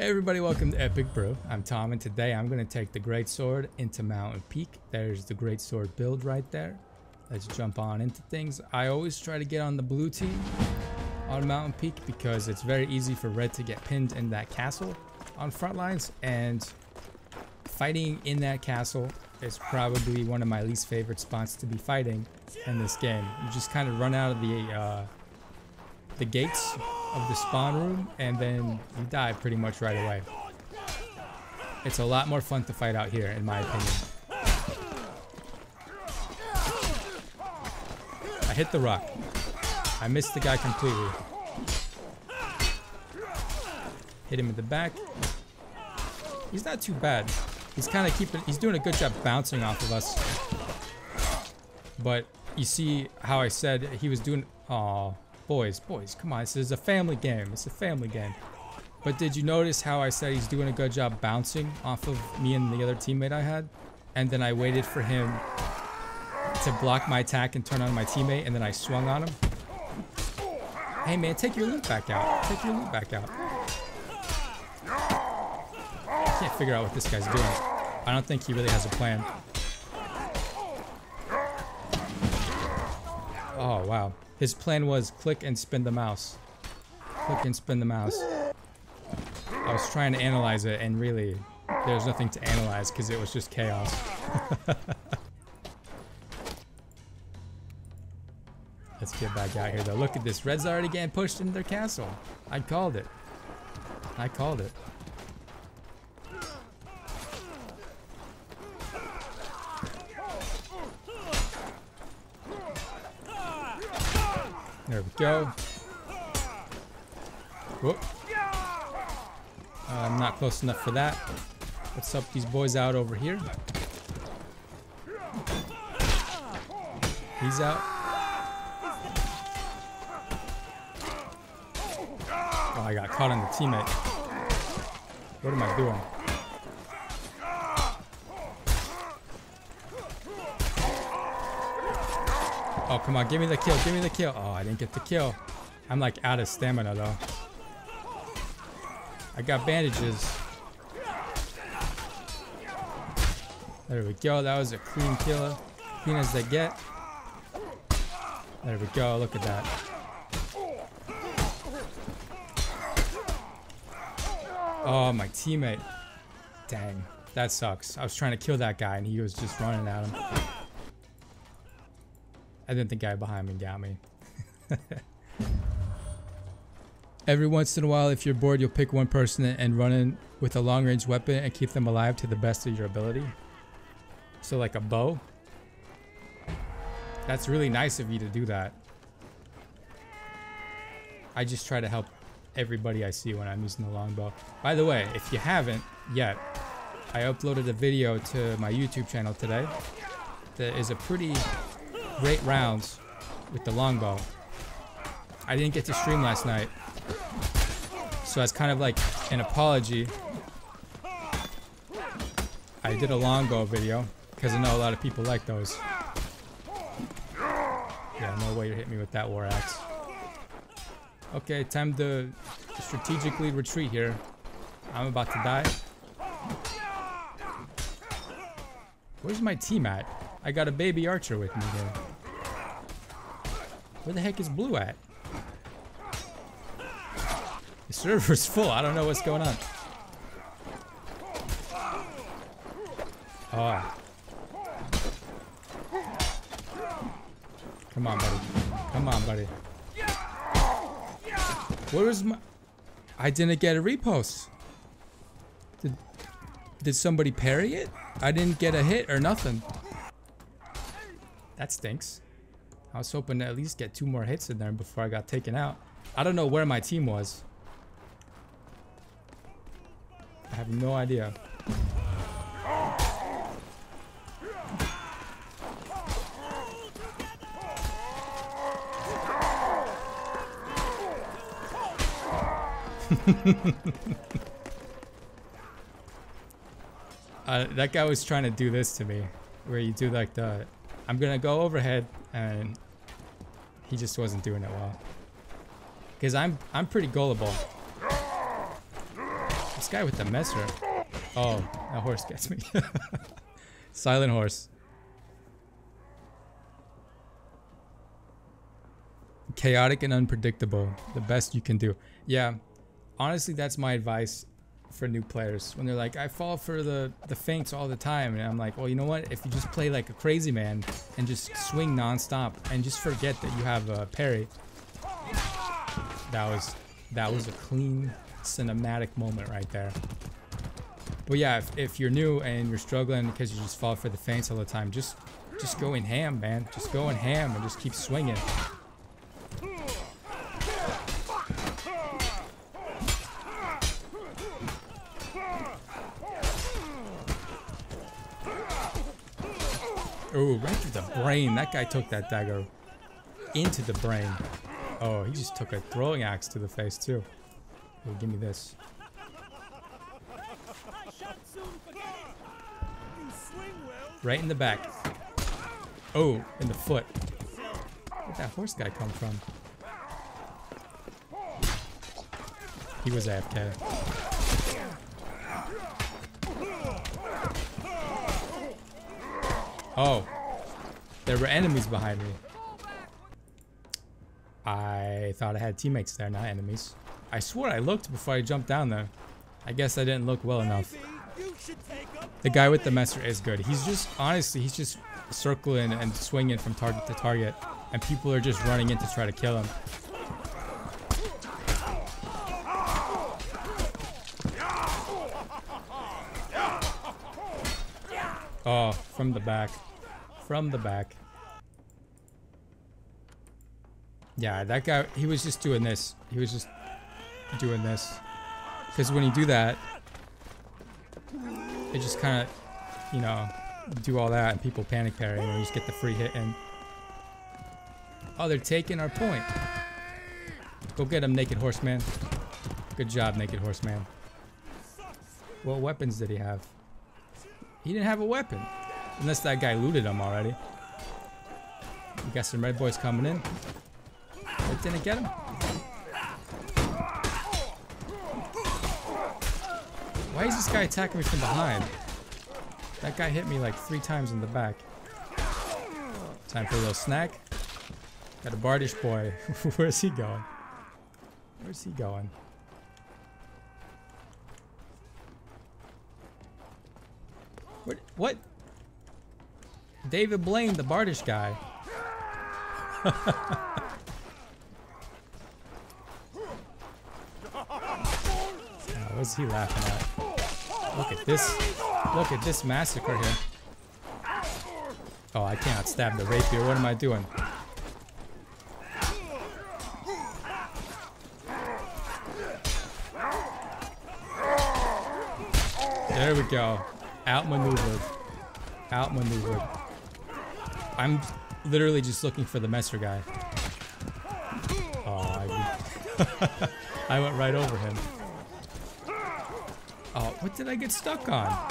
Everybody, welcome to Epic Brew. I'm Tom and today I'm going to take the Great Sword into Mountain Peak. There's the Great Sword build right there. Let's jump on into things. I always try to get on the blue team on Mountain Peak because it's very easy for red to get pinned in that castle on front lines and fighting in that castle is probably one of my least favorite spots to be fighting in this game. You just kind of run out of the uh, the gates of the spawn room and then you die pretty much right away. It's a lot more fun to fight out here in my opinion. I hit the rock. I missed the guy completely. Hit him in the back. He's not too bad. He's kind of keeping, he's doing a good job bouncing off of us. But you see how I said he was doing, oh, Boys, boys, come on. This is a family game. It's a family game. But did you notice how I said he's doing a good job bouncing off of me and the other teammate I had? And then I waited for him to block my attack and turn on my teammate, and then I swung on him. Hey man, take your loot back out. Take your loot back out. I can't figure out what this guy's doing. I don't think he really has a plan. Oh, wow. His plan was click and spin the mouse. Click and spin the mouse. I was trying to analyze it and really there's nothing to analyze because it was just chaos. Let's get back out here though. Look at this. Red's already getting pushed into their castle. I called it. I called it. There we go. Whoop. I'm not close enough for that. Let's help these boys out over here. He's out. Oh, I got caught on the teammate. What am I doing? Oh, come on. Give me the kill. Give me the kill. Oh, I didn't get the kill. I'm like out of stamina though. I got bandages. There we go. That was a clean kill. Clean as they get. There we go. Look at that. Oh, my teammate. Dang. That sucks. I was trying to kill that guy and he was just running at him. I think the guy behind me got me. Every once in a while, if you're bored, you'll pick one person and run in with a long range weapon and keep them alive to the best of your ability. So like a bow. That's really nice of you to do that. I just try to help everybody I see when I'm using the longbow. By the way, if you haven't yet, I uploaded a video to my YouTube channel today that is a pretty great rounds with the longbow. I didn't get to stream last night. So as kind of like an apology, I did a longbow video because I know a lot of people like those. Yeah, no way you're hitting me with that war axe. Okay, time to strategically retreat here. I'm about to die. Where's my team at? I got a baby archer with me here. Where the heck is blue at? The server's full. I don't know what's going on. Oh. Come on, buddy. Come on, buddy. Where was my... I didn't get a riposte. Did, did somebody parry it? I didn't get a hit or nothing. That stinks. I was hoping to at least get two more hits in there before I got taken out. I don't know where my team was. I have no idea. uh, that guy was trying to do this to me, where you do like the I'm gonna go overhead and he just wasn't doing it well. Cause I'm I'm pretty gullible. This guy with the messer. Oh, that horse gets me. Silent horse. Chaotic and unpredictable. The best you can do. Yeah. Honestly, that's my advice for new players. When they're like, I fall for the, the feints all the time. And I'm like, well, you know what? If you just play like a crazy man and just swing nonstop and just forget that you have uh, a parry. That was that was a clean cinematic moment right there. But yeah, if, if you're new and you're struggling because you just fall for the feints all the time, just just go in ham, man. Just go in ham and just keep swinging. Oh, right through the brain. That guy took that dagger into the brain. Oh, he just took a throwing axe to the face too. Give me this. Right in the back. Oh, in the foot. Where'd that horse guy come from? He was AFK. Oh. There were enemies behind me. I thought I had teammates there, not enemies. I swore I looked before I jumped down there. I guess I didn't look well enough. The guy with the messer is good. He's just, honestly, he's just circling and swinging from target to target. And people are just running in to try to kill him. Oh, from the back. From the back. Yeah, that guy, he was just doing this. He was just doing this. Because when you do that, it just kind of, you know, do all that and people panic parry and just get the free hit and... Oh, they're taking our point. Go get him, Naked Horseman. Good job, Naked Horseman. What weapons did he have? He didn't have a weapon. Unless that guy looted him already. We got some red boys coming in. But didn't get him. Why is this guy attacking me from behind? That guy hit me like three times in the back. Time for a little snack. Got a Bardiche boy. Where's he going? Where's he going? What? David Blaine, the Bardiche guy. what's he laughing at? Look at this. Look at this massacre here. Oh, I cannot stab the rapier. What am I doing? There we go. Outmaneuvered. Outmaneuvered. I'm literally just looking for the messer guy. Oh, I, I went right over him. Oh, what did I get stuck on?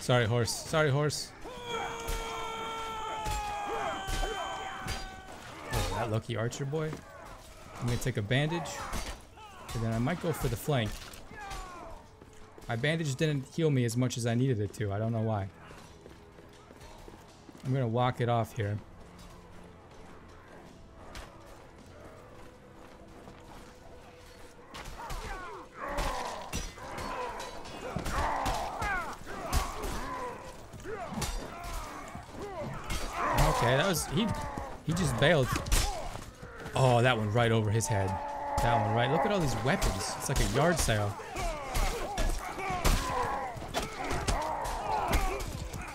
Sorry, horse. Sorry, horse. Oh, that lucky archer boy. I'm gonna take a bandage. And then I might go for the flank. My bandage didn't heal me as much as I needed it to. I don't know why. I'm gonna walk it off here. Okay, that was he he just bailed. Oh, that one right over his head. That one right. Look at all these weapons. It's like a yard sale.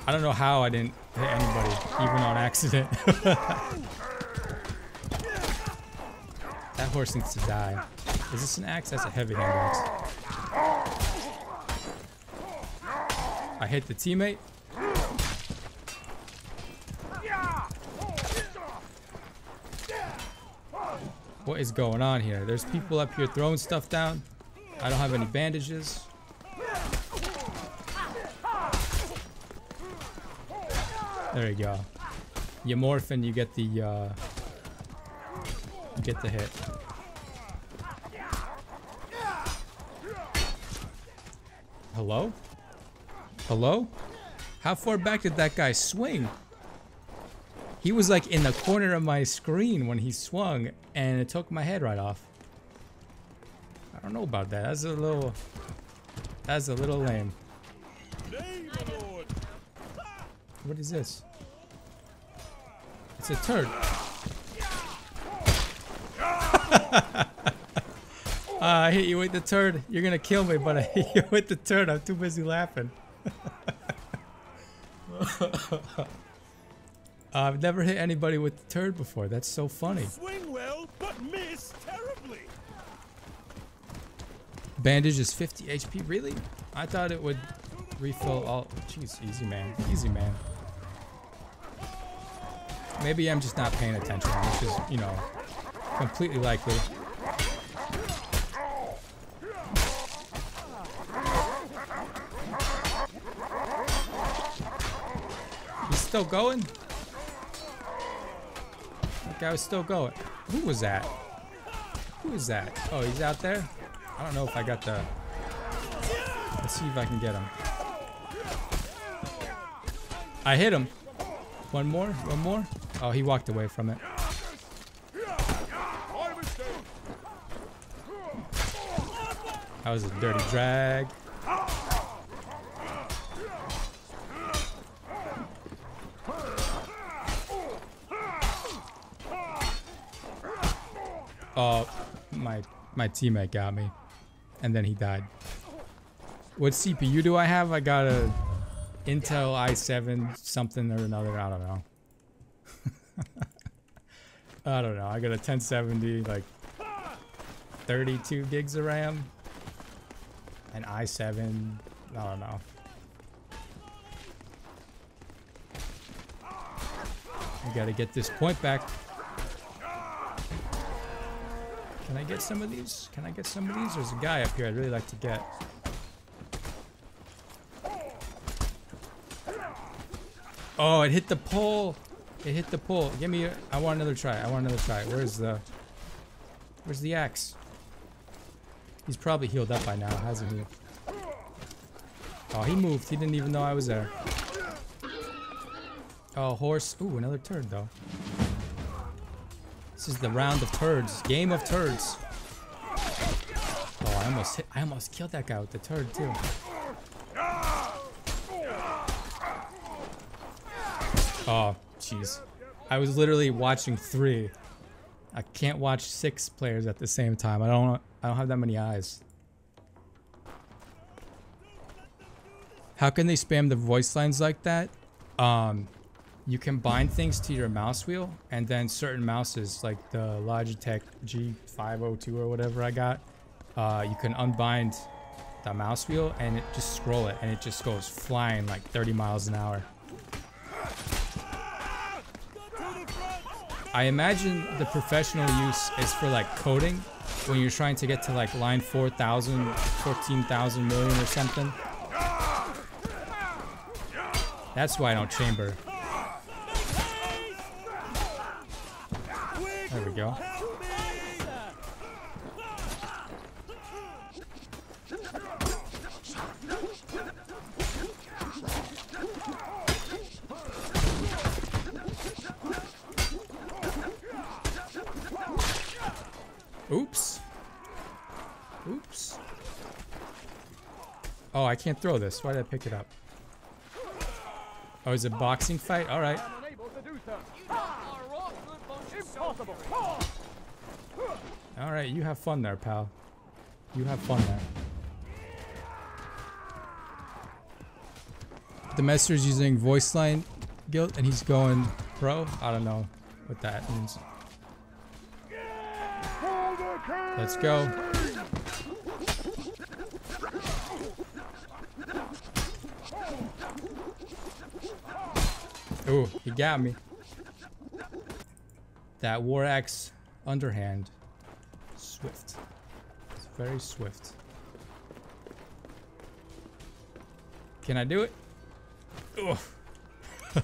I don't know how I didn't hit anybody, even on accident. that horse needs to die. Is this an axe? That's a heavy hand axe. I hit the teammate. What is going on here? There's people up here throwing stuff down. I don't have any bandages. There you go. You morph and you get the uh, you get the hit. Hello? Hello? How far back did that guy swing? He was like in the corner of my screen when he swung and it took my head right off. I don't know about that. That's a little... That's a little lame. What is this? It's a turd. uh, I hit you with the turd. You're gonna kill me, but I hit you with the turd. I'm too busy laughing. I've never hit anybody with the turd before. That's so funny. Swing well, but miss terribly. Bandage is 50 HP. Really? I thought it would refill all. Jeez, easy man. Easy man. Maybe I'm just not paying attention, which is, you know, completely likely. He's still going? That guy was still going. Who was that? Who is that? Oh, he's out there? I don't know if I got the... Let's see if I can get him. I hit him. One more? One more? Oh, he walked away from it. That was a dirty drag. Oh, my my teammate got me. And then he died. What CPU do I have? I got a Intel i7 something or another. I don't know. I don't know. I got a 1070, like 32 gigs of RAM. An i7. I don't know. I gotta get this point back. Can I get some of these? Can I get some of these? There's a guy up here I'd really like to get. Oh, it hit the pole. It hit the pole. Give me a, I want another try. I want another try. Where's the... Where's the axe? He's probably healed up by now, hasn't he? Oh, he moved. He didn't even know I was there. Oh, horse. Ooh, another turd, though. This is the round of turds. Game of turds. Oh, I almost hit, I almost killed that guy with the turd, too. Oh, jeez. I was literally watching three. I can't watch six players at the same time. I don't I don't have that many eyes. How can they spam the voice lines like that? Um, you can bind things to your mouse wheel and then certain mouses like the Logitech G502 or whatever I got, uh, you can unbind the mouse wheel and it just scroll it and it just goes flying like 30 miles an hour. I imagine the professional use is for like coding when you're trying to get to like line 4,000, 14,000 million or something. That's why I don't chamber. There we go. Oops. Oops. Oh, I can't throw this. Why did I pick it up? Oh, is it boxing fight? All right. All right, you have fun there, pal. You have fun there. The master's using voice line guild and he's going pro. I don't know what that means. Let's go. Oh, he got me. That War Axe underhand. Swift. It's very swift. Can I do it? Ugh.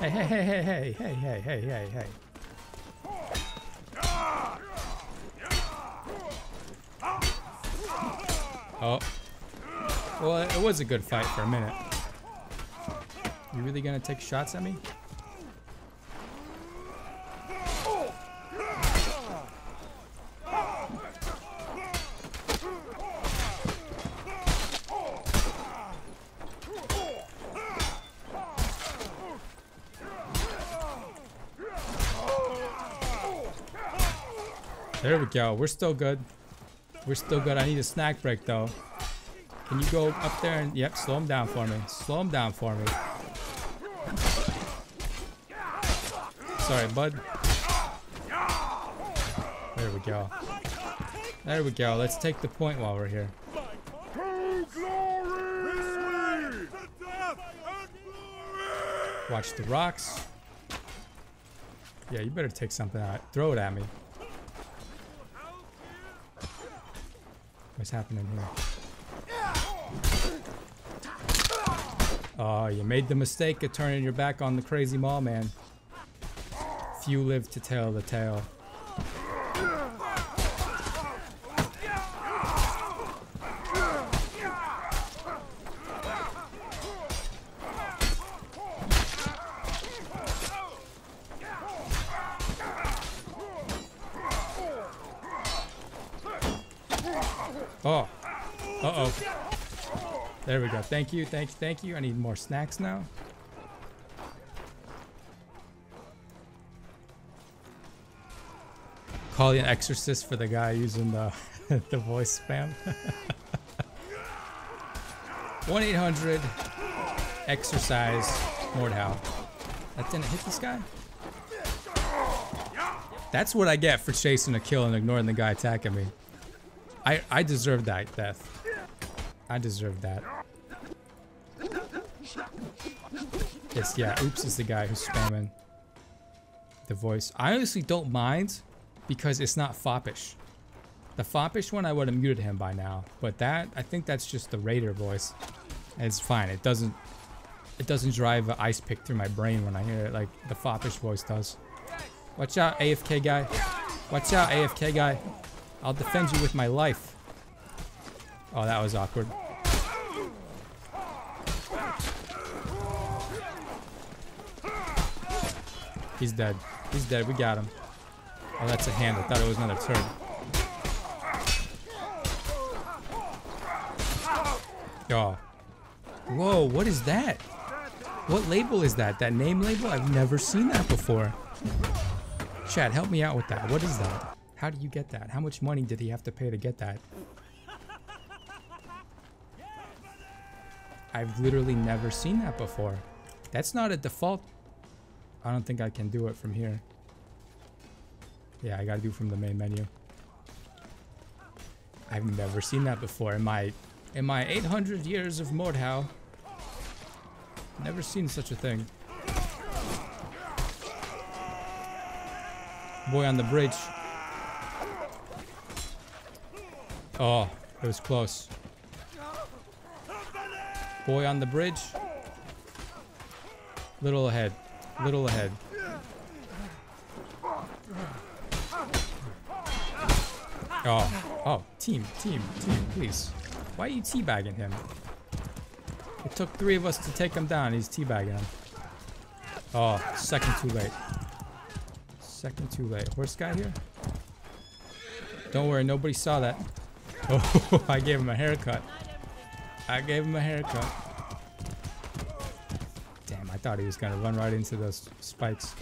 hey, hey, hey, hey, hey, hey, hey, hey, hey, hey. Oh. Well, it was a good fight for a minute. You really gonna take shots at me? There we go. We're still good. We're still good. I need a snack break though. Can you go up there and yep, slow him down for me. Slow him down for me. Sorry, bud. There we go. There we go. Let's take the point while we're here. Watch the rocks. Yeah, you better take something out. Throw it at me. What's happening here? Oh, you made the mistake of turning your back on the crazy mall man. Few live to tell the tale. Oh. Uh-oh. There we go. Thank you, thank you, thank you. I need more snacks now. Call you an exorcist for the guy using the the voice spam. 1-800 exercise Mordhau. That didn't hit this guy? That's what I get for chasing a kill and ignoring the guy attacking me. I I deserve that death. I deserve that. Yes, yeah. Oops is the guy who's spamming the voice. I honestly don't mind because it's not foppish. The foppish one, I would have muted him by now. But that, I think that's just the raider voice. It's fine. It doesn't, it doesn't drive an ice pick through my brain when I hear it like the foppish voice does. Watch out, AFK guy. Watch out, AFK guy. I'll defend you with my life. Oh, that was awkward. He's dead. He's dead. We got him. Oh, that's a hand. I thought it was another turd. Oh. Whoa, what is that? What label is that? That name label? I've never seen that before. Chat, help me out with that. What is that? How do you get that? How much money did he have to pay to get that? I've literally never seen that before. That's not a default. I don't think I can do it from here. Yeah, I gotta do from the main menu. I've never seen that before in my in my 800 years of Mordhau. Never seen such a thing. Boy on the bridge. Oh, it was close. Boy on the bridge. Little ahead. Little ahead. Oh, oh, team, team, team, please. Why are you teabagging him? It took three of us to take him down. He's teabagging him. Oh, second too late. Second too late. Horse guy here? Don't worry, nobody saw that. Oh, I gave him a haircut. I gave him a haircut. Damn, I thought he was gonna run right into those spikes.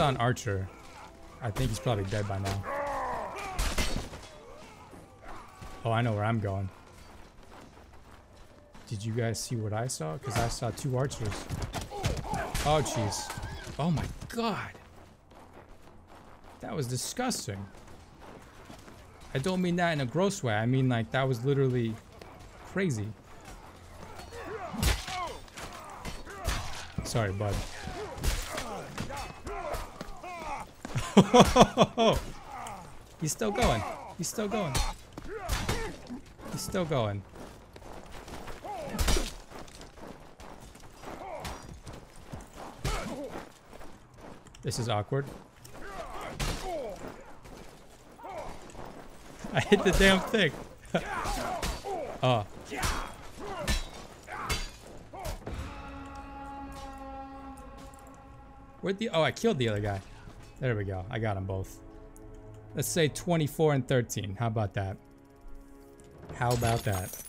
An archer. I think he's probably dead by now. Oh, I know where I'm going. Did you guys see what I saw? Because I saw two archers. Oh, jeez. Oh my god. That was disgusting. I don't mean that in a gross way. I mean like that was literally crazy. Sorry, bud. He's still going. He's still going. He's still going. This is awkward. I hit the damn thing. oh. Where'd the... Oh, I killed the other guy. There we go. I got them both. Let's say 24 and 13. How about that? How about that?